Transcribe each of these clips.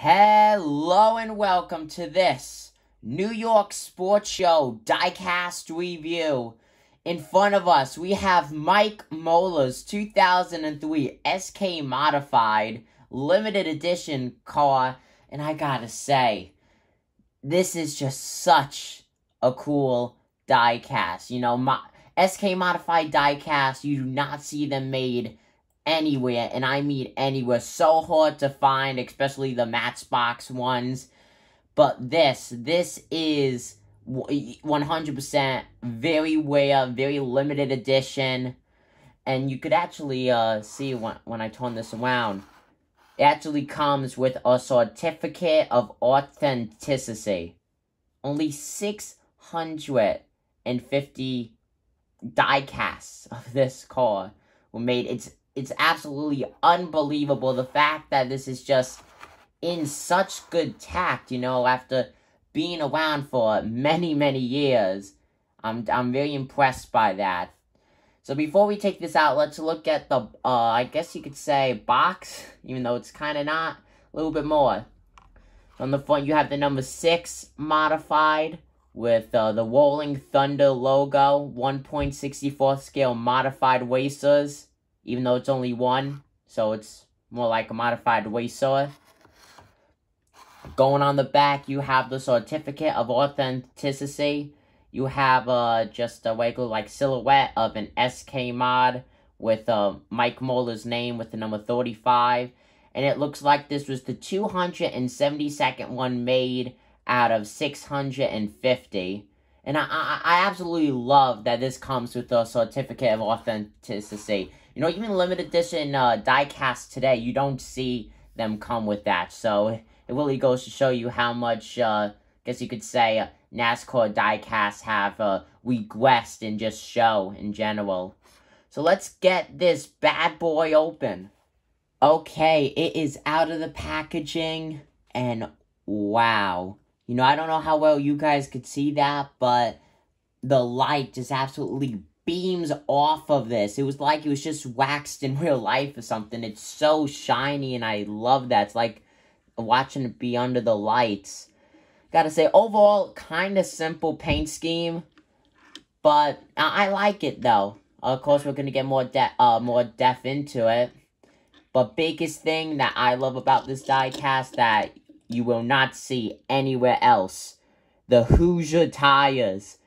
Hello and welcome to this New York Sports Show diecast review. In front of us, we have Mike Molleur's 2003 SK Modified limited edition car, and I gotta say, this is just such a cool diecast. You know, my, SK Modified diecast, you do not see them made anywhere, and I mean anywhere. So hard to find, especially the Matchbox ones. But this, this is 100% very rare, very limited edition. And you could actually uh, see when, when I turn this around. It actually comes with a certificate of authenticity. Only 650 die casts of this car were made. It's it's absolutely unbelievable the fact that this is just in such good tact, you know, after being around for many, many years. I'm, I'm very impressed by that. So before we take this out, let's look at the, uh, I guess you could say box, even though it's kind of not, a little bit more. On the front, you have the number 6 modified with uh, the Rolling Thunder logo, 1.64 scale modified racers even though it's only one, so it's more like a modified racer. Going on the back, you have the certificate of authenticity. You have uh, just a regular like silhouette of an SK mod with uh, Mike Molleur's name with the number 35. And it looks like this was the 272nd one made out of 650. And I, I, I absolutely love that this comes with a certificate of authenticity. You know, even limited edition uh, diecast today, you don't see them come with that. So it really goes to show you how much, uh, I guess you could say, uh, NASCAR diecasts have uh, regressed in just show in general. So let's get this bad boy open. Okay, it is out of the packaging, and wow. You know, I don't know how well you guys could see that, but the light just absolutely beams off of this. It was like it was just waxed in real life or something. It's so shiny and I love that. It's like watching it be under the lights. Gotta say, overall, kind of simple paint scheme. But I, like it though. Of course, we're gonna get more de uh, more depth into it. But biggest thing that I love about this diecast that you will not see anywhere else. The Hoosier tires.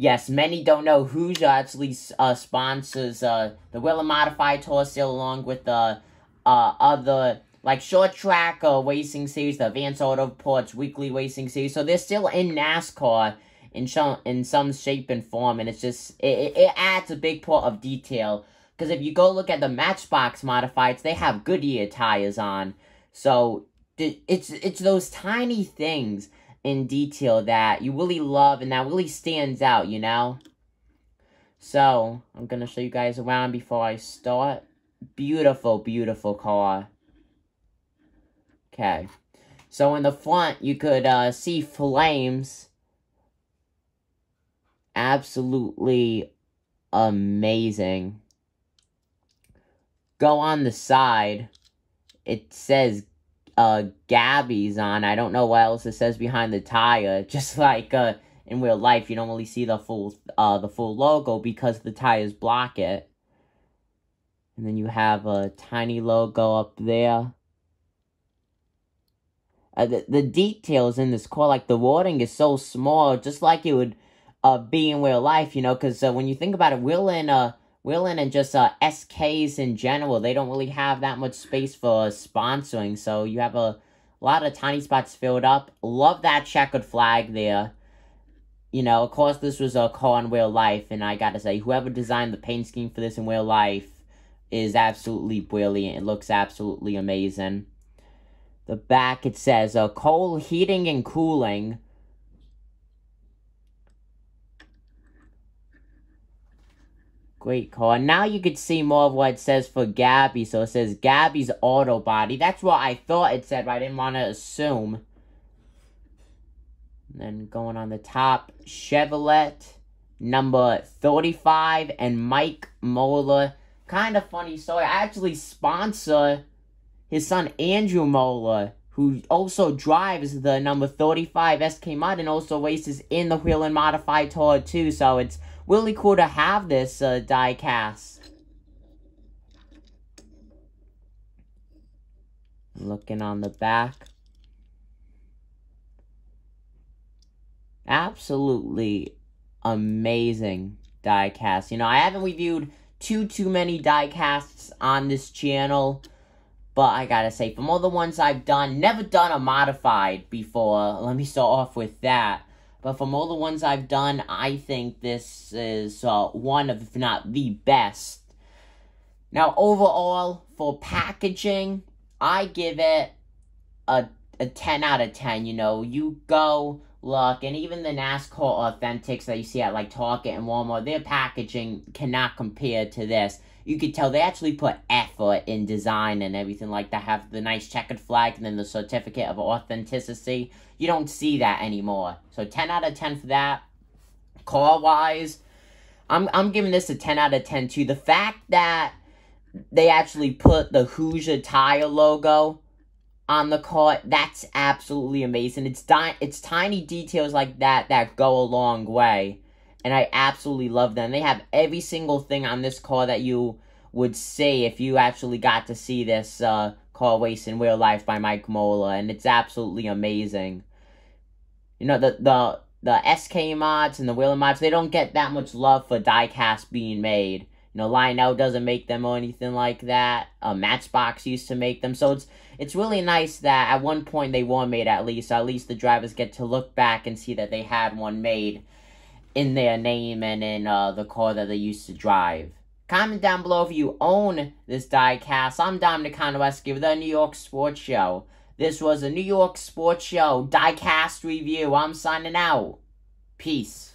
Yes, many don't know Hoosier actually uh, sponsors uh, the Whelen Modified Tour Sale along with the uh, other like short track uh, racing series, the Advance Auto Parts Weekly Racing Series. So they're still in NASCAR in some in some shape and form, and it's just it, it adds a big part of detail. Because if you go look at the Matchbox modifieds, they have Goodyear tires on. So it's it's those tiny things in detail that you really love and that really stands out, you know? So, I'm going to show you guys around before I start. Beautiful, beautiful car. Okay. So, in the front, you could uh, see flames. Absolutely amazing. Go on the side. It says uh, Gabby's on. I don't know what else it says behind the tire. Just like uh, in real life, you don't really see the full uh, the full logo because the tires block it. And then you have a tiny logo up there. Uh, the, the details in this car, like the wording is so small, just like it would uh, be in real life, you know, because uh, when you think about it, Whelen, uh, Whelen and just uh, SKs in general, they don't really have that much space for sponsoring. So you have a lot of tiny spots filled up. Love that checkered flag there. You know, of course, this was a car in real life, and I gotta say, whoever designed the paint scheme for this in real life is absolutely brilliant. It looks absolutely amazing. The back, it says, uh, coal heating and cooling Great car. Now you could see more of what it says for Gabby. So it says Gabby's auto body. That's what I thought it said, but I didn't want to assume. And then going on the top, Chevrolet number 35 and Mike Molleur. Kind of funny story. I actually sponsor his son Andrew Molleur, who also drives the number 35 SK mod and also races in the Whelen Modified Tour too. So it's really cool to have this uh, diecast. Looking on the back. Absolutely amazing diecast. You know, I haven't reviewed too, too many diecasts on this channel. But I gotta say, from all the ones I've done, never done a modified before. Let me start off with that. But from all the ones I've done, I think this is uh, one of, if not the best. Now, overall, for packaging, I give it a, a 10 out of 10. You know, you go look, and even the NASCAR Authentics that you see at like Target and Walmart, their packaging cannot compare to this. You could tell they actually put effort in design and everything like that. Have the nice checkered flag and then the certificate of authenticity. You don't see that anymore. So 10 out of 10 for that. Car wise, I'm I'm giving this a 10 out of 10 too. The fact that they actually put the Hoosier tire logo on the car. That's absolutely amazing. It's di- it's tiny details like that that go a long way. And I absolutely love them. They have every single thing on this car that you would say if you actually got to see this uh, car race in real life by Mike Molleur, and it's absolutely amazing. You know the the the SK mods and the Whelen mods, they don't get that much love for diecast being made. You know, Lionel doesn't make them or anything like that. Uh, Matchbox used to make them, so it's it's really nice that at one point they were made at least. So at least the drivers get to look back and see that they had one made in their name and in uh, the car that they used to drive. Comment down below if you own this diecast. I'm Dominic Konowski with the New York Sports Show. This was a New York Sports Show diecast review. I'm signing out. Peace.